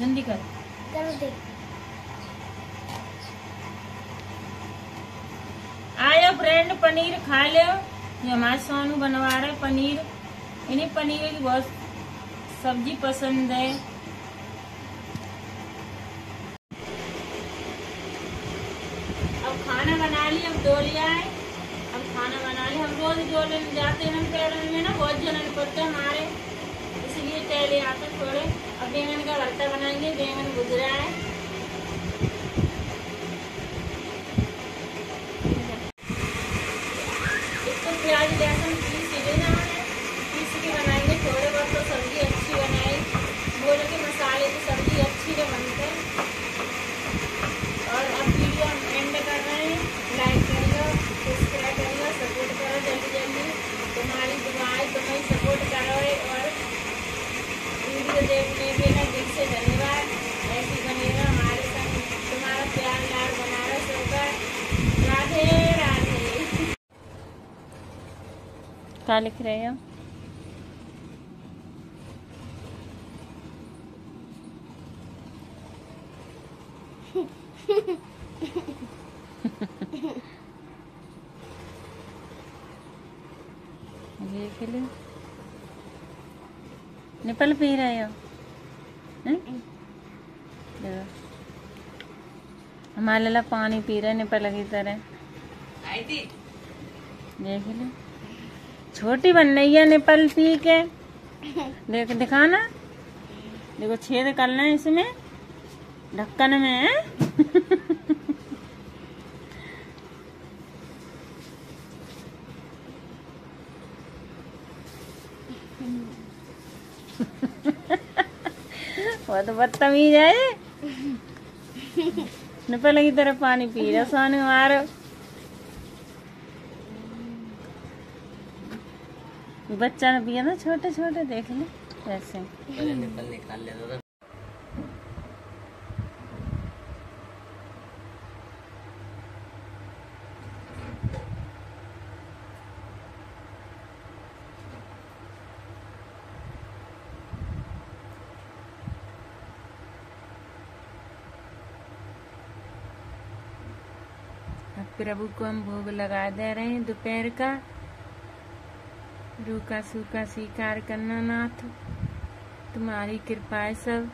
जल्दी कर। जल्दी आयो फ्रेंड पनीर खा लो ये हमारे सोनू बनवा रहे पनीर। इन्हें पनीर की बहुत सब्ज़ी पसंद है। अब खाना बना ली अब दो लिया है। अब खाना बना ली। हम रोज डोले में जाते हैं पैरों में ना बहुत जलन पड़ते हैं हमारे। इसलिए चले आते थोड़े बैंगन गुजरा है। इसको प्याज, लहसुन पीस के है। पीस के बनाएँगे थोड़े बहुत तो सब्ज़ी अच्छी बनाई। बोले के मसाले की सब्ज़ी अच्छी से बनते और अब वीडियो एंड कर रहे हैं। लाइक करियो सब्सक्राइब करियो सपोर्ट करो जल्दी जल्दी। तुम्हारी दुआएँ तुम्हें सपोर्ट करो और वीडियो देखने के क्या लिख रहे हो देख लो निपल पी रहे हो? हमारे लाला पानी पी रहे निपल की तरह। देख लो छोटी बन रही है निपल पी के देख, दिखाना। देखो, छेद करना है इसमें। ढक्कन में, है? वो तो बदतमीज है निपल की तरह पानी पी रहा सोने मारो। बच्चा ने पिया ना छोटे छोटे देख ले निकाल लेता अब प्रभु को हम भोग लगा दे रहे हैं दोपहर का। रूखा सूखा स्वीकार करना नाथ। तुम्हारी कृपा है सब।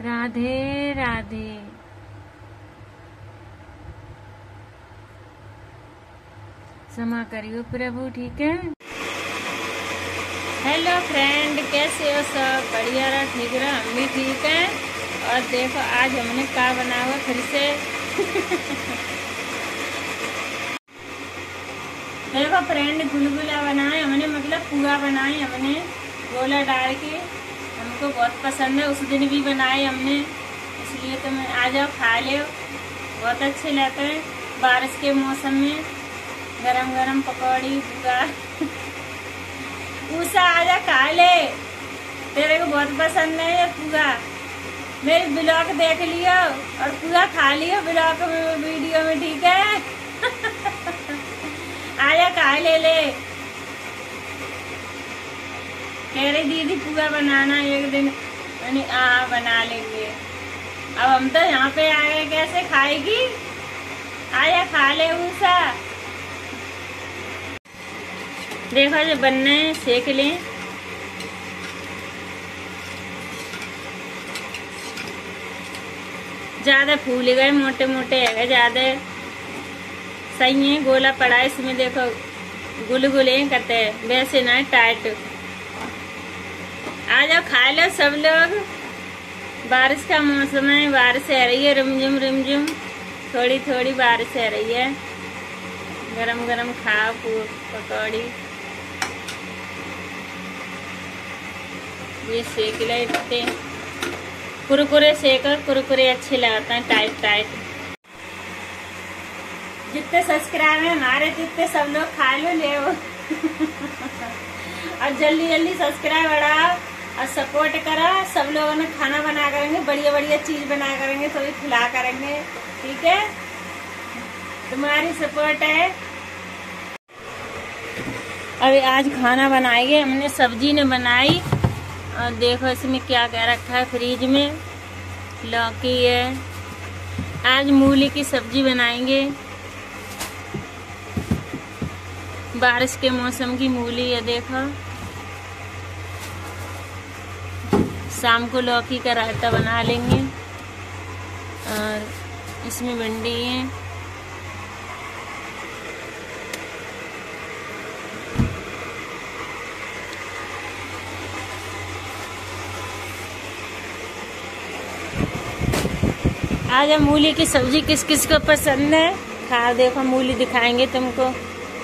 राधे राधे। क्षमा करियो प्रभु, ठीक है? हेलो फ्रेंड, कैसे हो सब? बढ़िया रहा, ठीक रहा? हम भी ठीक हैं। और देखो, आज हमने क्या बना हुआ फिर से। देखो फ्रेंड, गुलगुला बनाए, हमने मतलब पूरा बनाए हमने, गोला डाल के। हमको बहुत पसंद है, उस दिन भी बनाए हमने। इसलिए तो मैं आ जाओ खा ले। बहुत अच्छे लगते हैं बारिश के मौसम में। गरम गरम पकौड़ी पूरा उषा आजा खा ले। तेरे को बहुत पसंद है ये पूरा। मेरे ब्लॉग देख लियो और पूरा खा लियो ब्लॉग में वीडियो में, ठीक है? आजा खा ले ले। कह रही, दीदी, पूरा बनाना एक दिन। मैंने हाँ बना लेंगे। अब हम तो यहाँ पे आ गए कैसे खाएगी? आया खा ले उषा देखो जो बनना है, सेक लें। ज़्यादा फूल गए मोटे मोटे है ज़्यादा। सही है, गोला पड़ा इसमें देखो, गुलगुले करते हैं, वैसे ना टाइट आ जाओ, खा लो सब लोग। बारिश का मौसम है, बारिश आ रही है, रिमझिम रिमझिम। थोड़ी थोड़ी बारिश आ रही है। गरम गरम खाओ, पकौड़ी। ये सेक लेते। कुरकुरे सेकर कुरकुरे अच्छे लगते हैं टाइट टाइट जितने सब्सक्राइब है, हमारे जितने सब लोग खा लो, ले और जल्दी जल्दी सब्सक्राइब बढ़ाओ और सपोर्ट करो। सब लोगों ने खाना बना करेंगे बढ़िया बढ़िया चीज़ बना करेंगे तो भी खिला करेंगे। ठीक है? तुम्हारी सपोर्ट है। अभी आज खाना बनाएँगे हमने सब्ज़ी ने बनाई। और देखो इसमें क्या क्या रखा है फ्रिज में, लौकी है। आज मूली की सब्ज़ी बनाएँगे। बारिश के मौसम की मूली है, देखो। शाम को लौकी का रायता बना लेंगे। और इसमें भिंडी है। आज हम मूली की सब्ज़ी किस किस को पसंद है? खा, देखो, मूली दिखाएँगे तुमको।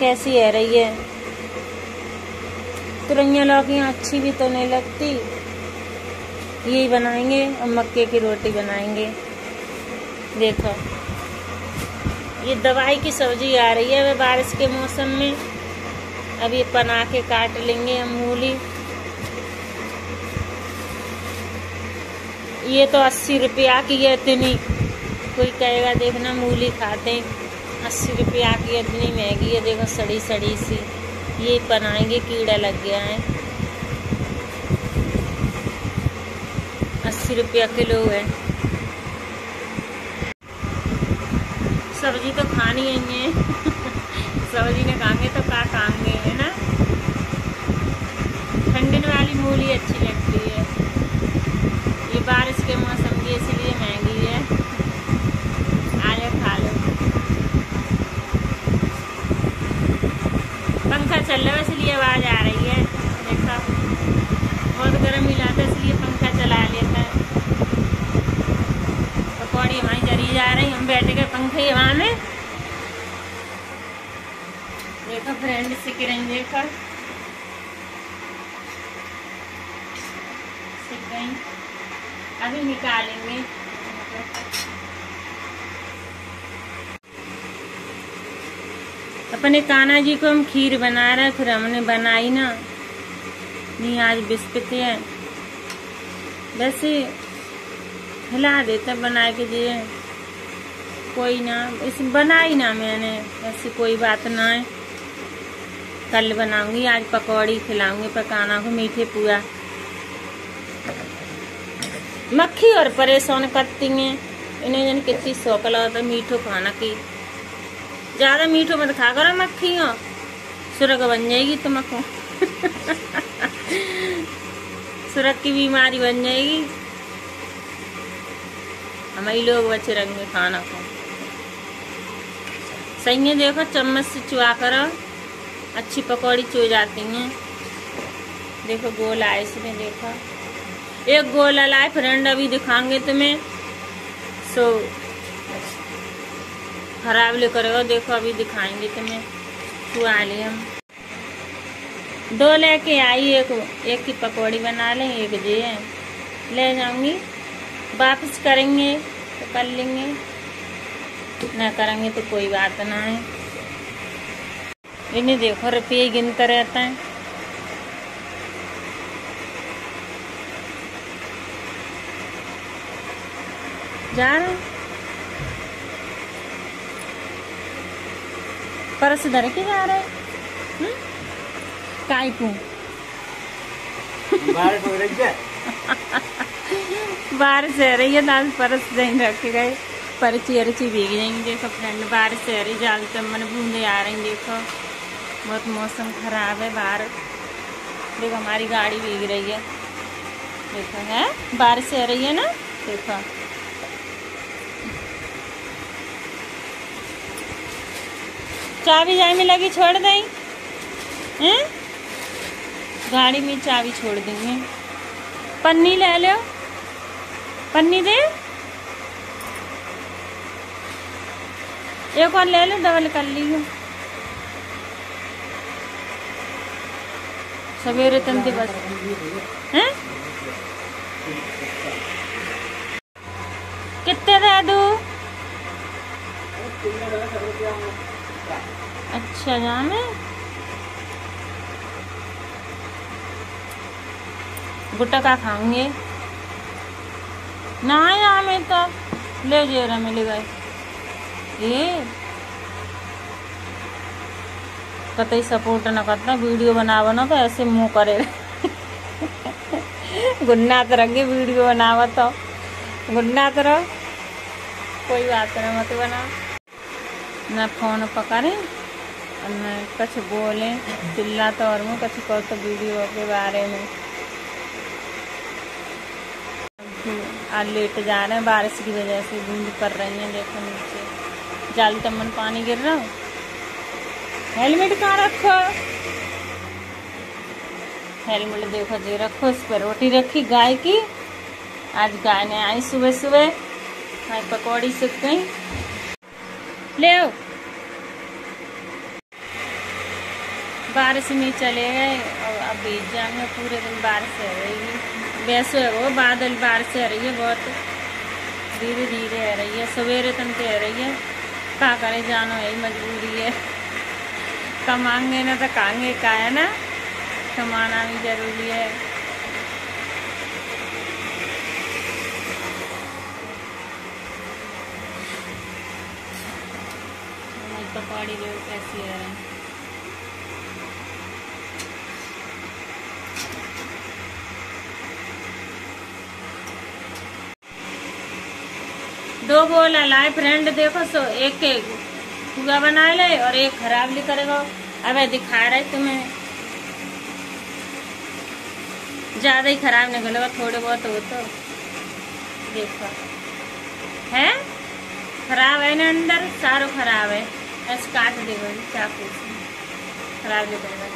कैसी है रही है? तुरैया लौकियाँ अच्छी भी तो नहीं लगती। यही बनाएँगे, और मक्के की रोटी बनाएँगे। देखो, ये दवाई की सब्ज़ी आ रही है, वह बारिश के मौसम में। ये बना के काट लेंगे हम मूली। ये तो अस्सी रुपया की है इतनी। कोई कहेगा, देखना मूली खाते हैं। अस्सी रुपया की इतनी महँगी है, देखो सड़ी सड़ी सी। ये बनाएँगे, कीड़ा लग गया है। अस्सी रुपया किलो है। सब्ज़ी तो खानी ही है सब्ज़ी ने खाएँगे तो क्या खाएँगे, है ना? ठंडन वाली मूली अच्छी लगती है। ये बारिश के मौसम की इसलिए महँगी है आजा खा लो पंखा चल रहा है इसलिए आवाज़ आ रही है। देखा। बहुत गर्म मिलाता है इसलिए पंखा चला लेता है। पकौड़ी हमारी जरी जा रही हम बैठे गए पंखे हवा में देखो फ्रेंड सिक रही देखो अभी निकालेंगे। अपने कान्हा जी को हम खीर बना रहे फिर हमने बनाई ना। नहीं, आज बिस्किट है। वैसे हिला देते बना के दिए। कोई ना, इस बनाई ना मैंने। ऐसी कोई बात ना है। कल बनाऊँगी, आज पकौड़ी खिलाऊँगी पकाना को मीठे पूरा मक्खी और परेशान करती हैं। इन्हें जन कितनी शौक लगा मीठो खाना की। ज़्यादा मीठो मत खा करो मक्खी हो। सुरग बन जाएगी तुमको। सुरग की बीमारी बन जाएगी। हमारी लोग बचे रहेंगे खाना को। सही है, देखो, चम्मच से चुआ करो। अच्छी पकौड़ी चो जाती हैं। देखो, गोल आए इसमें, देखो। एक गोला लाए फ्रेंड अभी दिखाएँगे तुम्हें। सो खराब ले करेगा, देखो अभी दिखाएँगे तुम्हें। खुआ ले हम। दो लेके आई, एक एक की पकौड़ी बना लें, एक जे ले जाऊँगी। वापस करेंगे तो कर लेंगे। ना करेंगे तो कोई बात ना है। इन्हें देखो, रुपये गिनता रहता है। जा रहे परस के जा रहे हैं। काय को बारिश हो रही है? बारिश हो रही है दाल परस नहीं रख गए। परची अरची भीग जाएँगी देखो फ्रेंड बारिश हो रही जाल तो मन बूंदे आ रही देखो। बहुत मौसम खराब है बाहर। देखो हमारी गाड़ी भीग रही है। देखो है? बारिश हो रही है ना? देखो। चाबी जाए में लगी छोड़ दें। हैं? गाड़ी में चाबी छोड़ देंगे। पन्नी ले लो। पन्नी दे। एक और ले लो, डबल कर लियो। सवेरे तंते बस। हैं? कितने दे दू? अच्छा जाम है गुटका खाऊँगे। ना यहाँ में तो। ले जेरा मिल गए। ये? कतई सपोर्ट ना करता वीडियो बनावा ना तो ऐसे मुँह करे गुन्ना तो रंगे वीडियो बनावा तो। गुन्ना तो रहो। कोई बात नहीं, मत बना न फ़ोन पकड़े। कुछ बोले चिल्ला तो और मुँह कुछ कर तो वीडियो के बारे में। आज लेट जा रहे हैं, बारिश की वजह से बूंद पड़ रही है, देखो नीचे। जाली तमन पानी गिर रहा हेलमेट कहाँ रखो? हेलमेट देखो जी, रखो उस पर। रोटी रखी गाय की। आज गाय ने आई सुबह सुबह भाई पकौड़ी सीख गई। ले बारिश में चले गए और अब बीत जाएँगे पूरे दिन बारिश हो रही है। वैसे वो, बादल बारिश हो रही है बहुत। धीरे धीरे आ रही है, सवेरे तन के आ रही है। का करे जानो यही मजबूरी है। कमाएँगे ना तो खाएँगे, का है ना? कमाना भी ज़रूरी है। पकौड़ी लोग कैसी है। दो बोल लाए फ्रेंड देखो, सो एक के पूरा बना ले और एक खराब भी करेगा। अब दिखा रहे तुम्हें। ज़्यादा ही खराब निकलेगा, थोड़े बहुत हो तो। देखो। है? खराब है ना अंदर? सारो खराब है। ऐसे काट देगा चाकू खराब निकलेगा।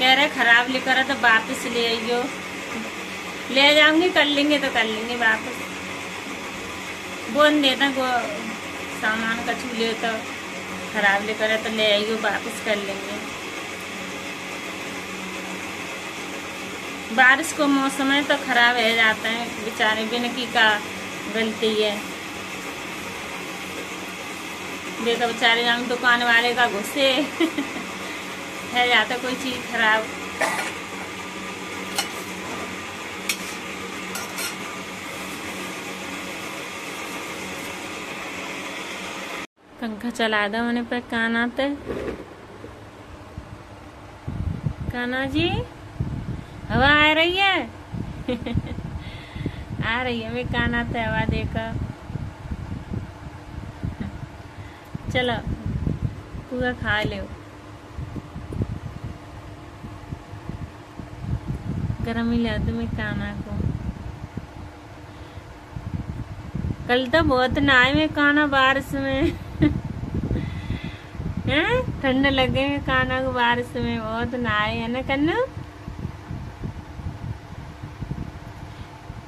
कह रहे, खराब लेकर तो वापस ले आइयो। ले जाऊँगी, कर लेंगे तो कर लेंगे वापस। बोल देता को सामान का ले तो खराब लेकर तो ले आइयो, वापस कर लेंगे। बारिश को मौसम है तो खराब है जाता है, बेचारे बिन की का गलती है। देखो बेचारे, हम दुकान वाले का गुस्से। है जाता कोई चीज़ खराब। पंखा चला दो मैंने पे काना ते काना जी, हवा आ रही है? आ रही है, मैं काना ते हवा देखा। चलो, पूरा खा लो। गर्मी लग में काना को। कल तो बहुत नहाए में काना बारिश में। ठंड लगे में काना को बारिश में, बहुत नहाए है ना कन्नू?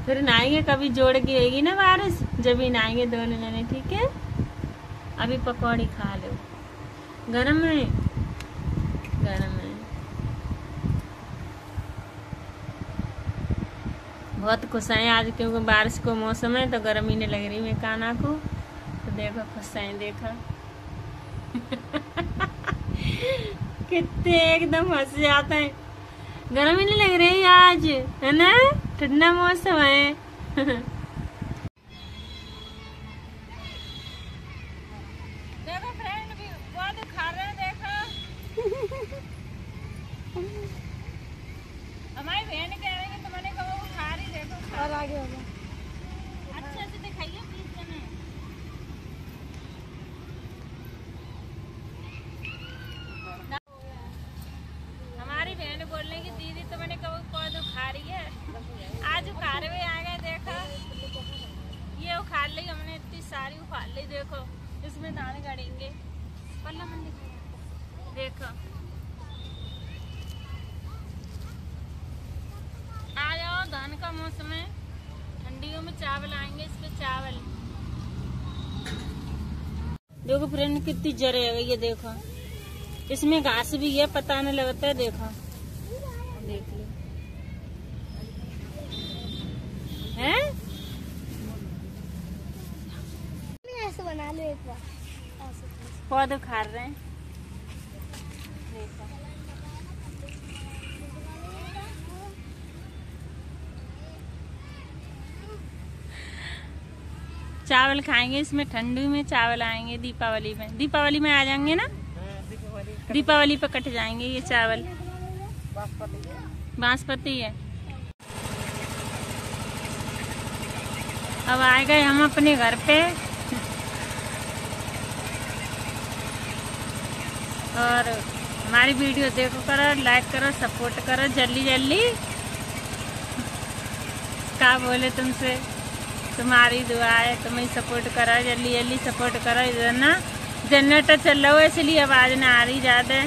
फिर नहाएँगे कभी जोड़ के आएगी ना बारिश? जब ही नहाएँगे दोनों जने, ठीक है? अभी पकौड़ी खा लो। गर्म है गरम है बहुत खुश हैं आज क्योंकि बारिश को मौसम है तो गर्मी नहीं लग रही मैं काना को। तो देखो, खुश हैं, देखो। कितने एकदम हंस जाते हैं। गर्मी नहीं लग रही आज, है ना? ठंडा मौसम है देखो फ्रेंड भी बहुत खा रहे हैं देखो हमारी बहन कह रही है तो मैंने कहा वो खा रही देखो और आगे हो गया अच्छे से दिखाइए प्लीज़ जने हमारी बहन बोल रही कि दीदी तो मैंने कहा पौध खा रही है। आज उखाड़ हुए आ गए, देखो। ये उखाड़ ली, हमने इतनी सारी उखाड़ ली, देखो। इसमें दाने गड़ेंगे। पल्ला मन देखो। आ जाओ, धान का मौसम है। ठंडियों में चावल आएँगे, इस पे चावल। देखो फ्रेंड, कितनी जरे है ये देखो। इसमें घास भी है, पता नहीं लगता है, देख। पौध उखाड़ रहे हैं। चावल खाएँगे, इसमें ठंडी में चावल आएँगे दीपावली में। दीपावली में आ जाएँगे ना? दीपावली पर कट जाएँगे ये चावल। बासपति है। अब आएगा हम अपने घर पे। और हमारी वीडियो देखो करो लाइक करो सपोर्ट करो, जल्दी जल्दी। क्या बोले तुमसे? तुम्हारी दुआ है, तुम्हें सपोर्ट करो, जल्दी जल्दी सपोर्ट करो इधर ना। जनरेटर चल रहा हो इसलिए आवाज़ ना आ रही ज़्यादा।